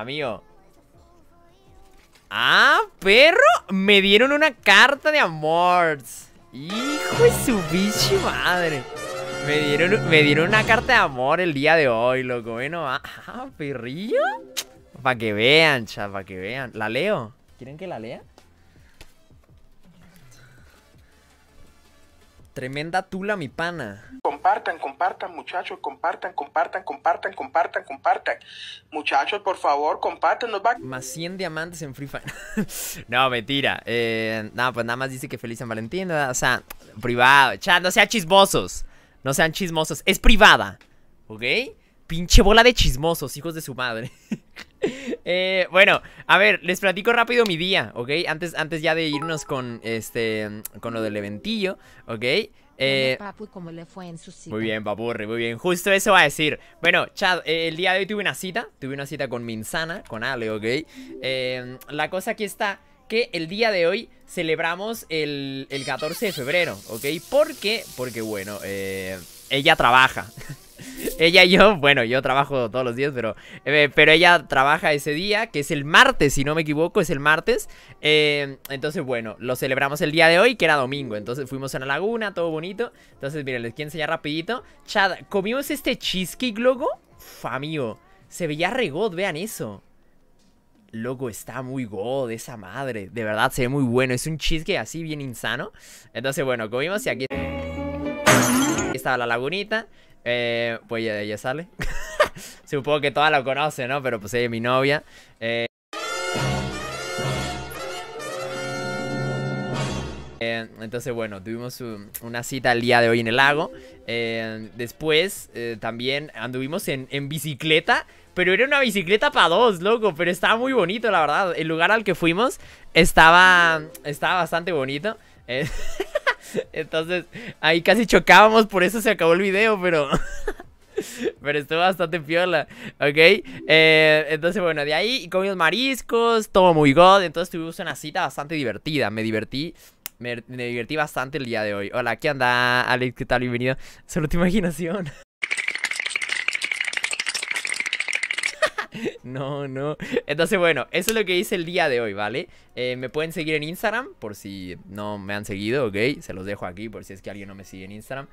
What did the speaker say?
amigo. Ah, perro. Me dieron una carta de amor. Hijo de su bicho madre. Me dieron, me dieron una carta de amor el día de hoy, loco. Bueno, ah, ah perrillo. Para que vean, chat, para que vean. ¿La leo? ¿Quieren que la lea? Tremenda tula, mi pana. Compartan, compartan, muchachos, compartan, compartan, compartan, compartan, compartan. Muchachos, por favor, compartan. Nos va... Más 100 diamantes en Free Fire. no, mentira. Eh, no, pues nada más dice que feliz San Valentín. O sea, privado. Chat, no sean chismosos. No sean chismosos. Es privada. ¿Ok? Pinche bola de chismosos, hijos de su madre. eh, bueno, a ver, les platico rápido mi día, ¿ok? Antes, antes ya de irnos con este con lo del eventillo, ¿ok? Eh, papu, ¿cómo le fue en su cita? Muy bien, papurri, muy bien. Justo eso va a decir. Bueno, Chad, eh, el día de hoy tuve una cita. Tuve una cita con Minsana, con Ale, ¿ok? Eh, la cosa aquí está que el día de hoy celebramos el, el 14 de febrero, ¿ok? ¿Por qué? Porque, bueno, eh, ella trabaja. ella y yo, bueno, yo trabajo todos los días, pero, eh, pero ella trabaja ese día, que es el martes, si no me equivoco, es el martes. Eh, entonces, bueno, lo celebramos el día de hoy, que era domingo. Entonces fuimos a la laguna, todo bonito. Entonces, miren, les quiero enseñar rapidito. Chad, comimos este cheesecake, loco. amigo, se veía re god, vean eso. Loco, está muy god esa madre. De verdad, se ve muy bueno. Es un cheesecake así bien insano. Entonces, bueno, comimos y aquí... estaba la lagunita. Eh, pues ella, ella sale. Supongo que toda la conoce, ¿no? Pero pues ella es mi novia. Eh, eh, entonces, bueno, tuvimos una cita el día de hoy en el lago. Eh, después, también anduvimos en, en, bicicleta. Pero era una bicicleta para dos, loco. Pero estaba muy bonito, la verdad. El lugar al que fuimos estaba, estaba bastante bonito. Entonces, ahí casi chocábamos, por eso se acabó el video, pero... Pero estuvo bastante piola, ¿ok? Eh, entonces, bueno, de ahí comimos mariscos, todo muy god. Entonces tuvimos una cita bastante divertida. Me divertí, me, me divertí bastante el día de hoy. Hola, ¿qué onda, Alex? ¿Qué tal? Bienvenido. Solo tu imaginación. no, no. Entonces, bueno, eso es lo que hice el día de hoy, ¿vale? Eh, me pueden seguir en Instagram, por si no me han seguido, ¿ok? Se los dejo aquí, por si es que alguien no me sigue en Instagram.